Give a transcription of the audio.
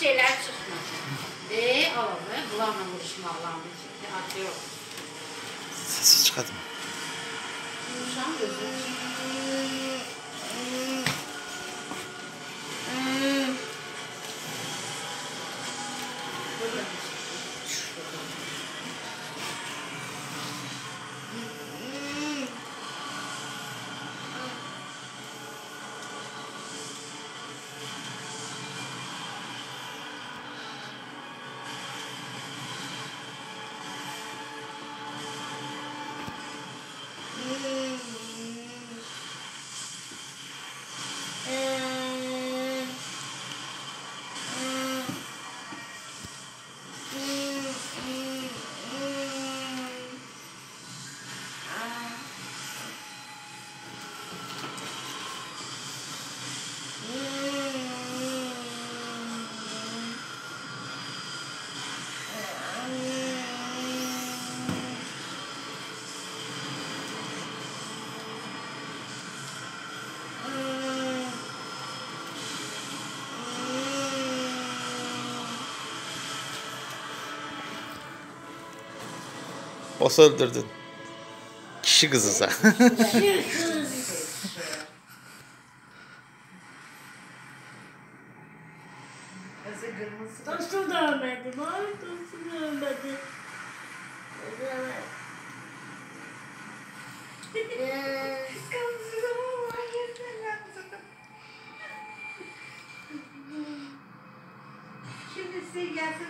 şeyler çıkmasın. Ve alalım. Bulanla vuruşma. Şimdi atıyor. Sesi çıkartma. Vuruşan gözü. Burada. Şurada. Boss öldürdün. Kişi kızı sen. Gözü kırmızı. Tostu da ölmedi. Şimdi size gelsin